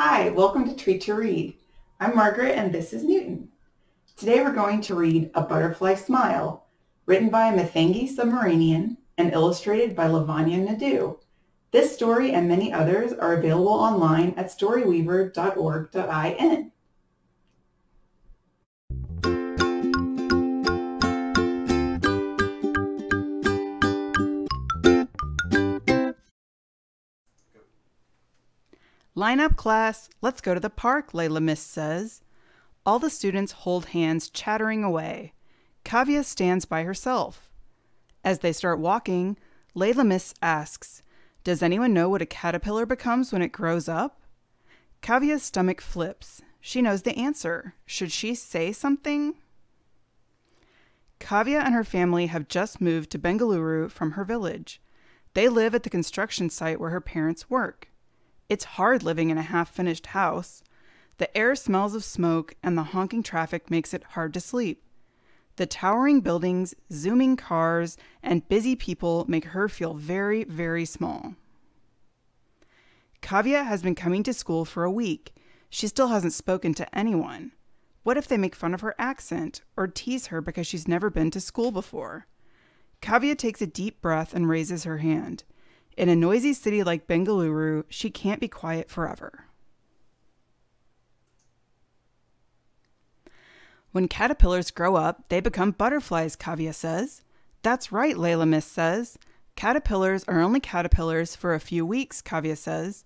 Hi, welcome to Treat to Read. I'm Margaret and this is Newton. Today we're going to read A Butterfly Smile, written by Mathangi Subramanian and illustrated by Lavanya Naidu. This story and many others are available online at storyweaver.org.in. Line up, class. Let's go to the park, Layla Miss says. All the students hold hands, chattering away. Kavya stands by herself. As they start walking, Layla Miss asks, Does anyone know what a caterpillar becomes when it grows up? Kavya's stomach flips. She knows the answer. Should she say something? Kavya and her family have just moved to Bengaluru from her village. They live at the construction site where her parents work. It's hard living in a half finished house. The air smells of smoke, and the honking traffic makes it hard to sleep. The towering buildings, zooming cars, and busy people make her feel very, very small. Kavya has been coming to school for a week. She still hasn't spoken to anyone. What if they make fun of her accent or tease her because she's never been to school before? Kavya takes a deep breath and raises her hand. In a noisy city like Bengaluru, she can't be quiet forever. When caterpillars grow up, they become butterflies, Kavya says. That's right, Layla Miss says. Caterpillars are only caterpillars for a few weeks, Kavya says.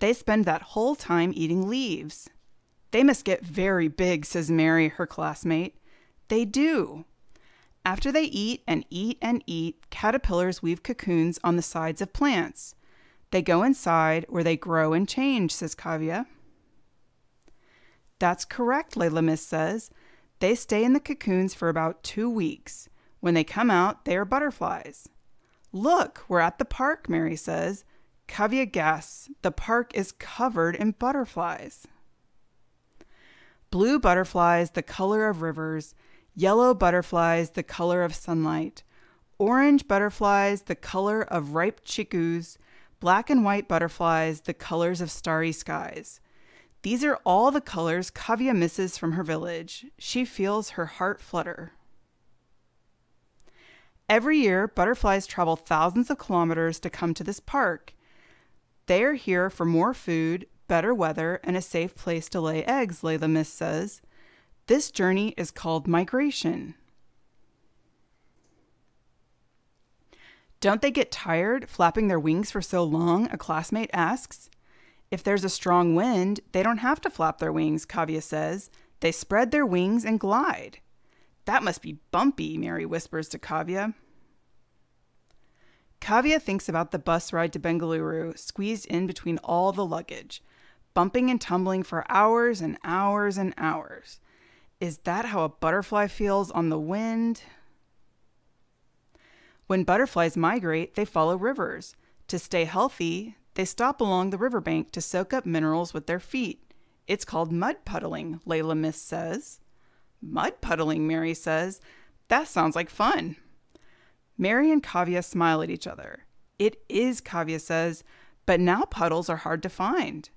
They spend that whole time eating leaves. They must get very big, says Mary, her classmate. They do. After they eat and eat and eat, caterpillars weave cocoons on the sides of plants. They go inside where they grow and change, says Kavya. That's correct, Layla Miss says. They stay in the cocoons for about two weeks. When they come out, they are butterflies. Look, we're at the park, Mary says. Kavya gasps. The park is covered in butterflies. Blue butterflies, the color of rivers, yellow butterflies the color of sunlight, orange butterflies the color of ripe chickoos, black and white butterflies the colors of starry skies. These are all the colors Kavya misses from her village. She feels her heart flutter. Every year, butterflies travel thousands of kilometers to come to this park. They are here for more food, better weather, and a safe place to lay eggs, Layla Miss says. This journey is called migration. Don't they get tired flapping their wings for so long? A classmate asks. If there's a strong wind, they don't have to flap their wings, Kavya says. They spread their wings and glide. That must be bumpy, Mary whispers to Kavya. Kavya thinks about the bus ride to Bengaluru, squeezed in between all the luggage, bumping and tumbling for hours and hours and hours. Is that how a butterfly feels on the wind? When butterflies migrate, they follow rivers. To stay healthy, they stop along the riverbank to soak up minerals with their feet. It's called mud puddling, Layla Miss says. Mud puddling, Mary says. That sounds like fun. Mary and Kavya smile at each other. It is, Kavya says, but now puddles are hard to find.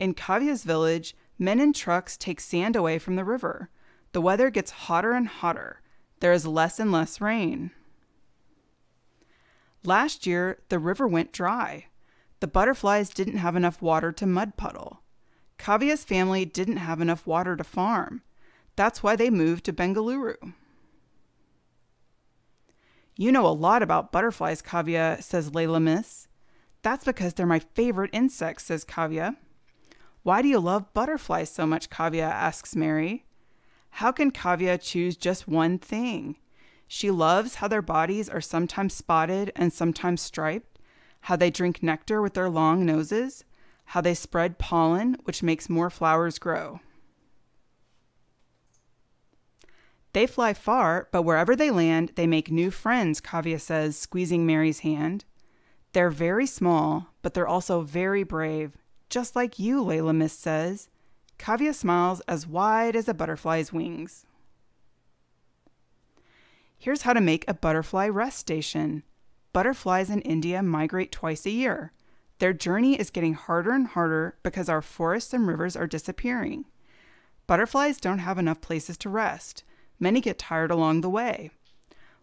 In Kavya's village, Men in trucks take sand away from the river. The weather gets hotter and hotter. There is less and less rain. Last year, the river went dry. The butterflies didn't have enough water to mud puddle. Kavya's family didn't have enough water to farm. That's why they moved to Bengaluru. You know a lot about butterflies, Kavya, says Layla Miss. That's because they're my favorite insects, says Kavya. Why do you love butterflies so much? Kavya asks Mary. How can Kavya choose just one thing? She loves how their bodies are sometimes spotted and sometimes striped, how they drink nectar with their long noses, how they spread pollen, which makes more flowers grow. They fly far, but wherever they land, they make new friends, Kavya says, squeezing Mary's hand. They're very small, but they're also very brave, just like you, Layla Miss says. Kavya smiles as wide as a butterfly's wings. Here's how to make a butterfly rest station. Butterflies in India migrate twice a year. Their journey is getting harder and harder because our forests and rivers are disappearing. Butterflies don't have enough places to rest. Many get tired along the way.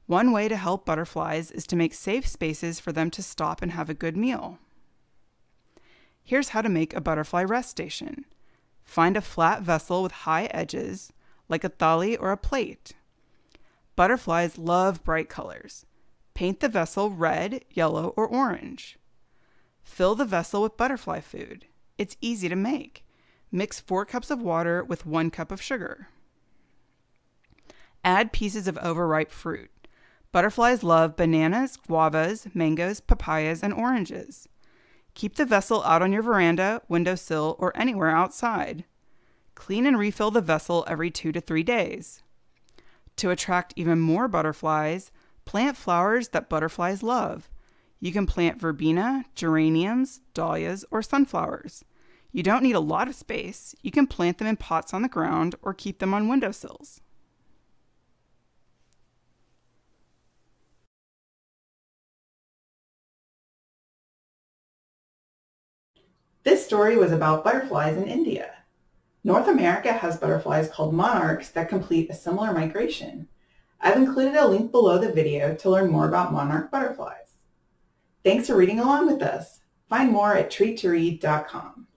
One way to help butterflies is to make safe spaces for them to stop and have a good meal. Here's how to make a butterfly rest station. Find a flat vessel with high edges, like a thali or a plate. Butterflies love bright colors. Paint the vessel red, yellow, or orange. Fill the vessel with butterfly food. It's easy to make. Mix 4 cups of water with 1 cup of sugar. Add pieces of overripe fruit. Butterflies love bananas, guavas, mangoes, papayas, and oranges. Keep the vessel out on your veranda, windowsill, or anywhere outside. Clean and refill the vessel every two to three days. To attract even more butterflies, plant flowers that butterflies love. You can plant verbena, geraniums, dahlias, or sunflowers. You don't need a lot of space. You can plant them in pots on the ground or keep them on windowsills. This story was about butterflies in India. North America has butterflies called monarchs that complete a similar migration. I've included a link below the video to learn more about monarch butterflies. Thanks for reading along with us. Find more at treattoread.com.